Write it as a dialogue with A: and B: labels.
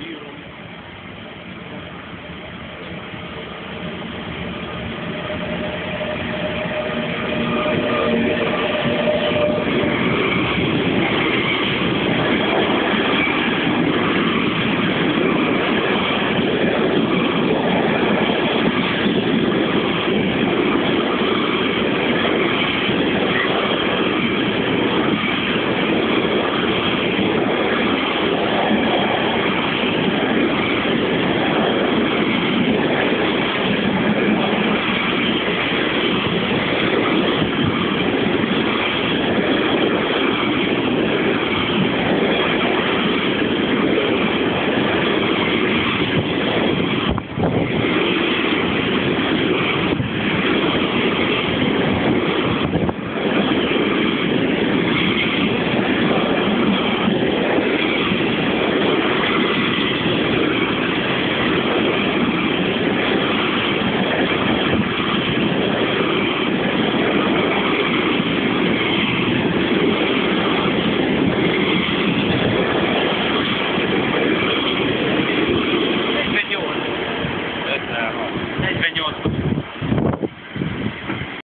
A: you.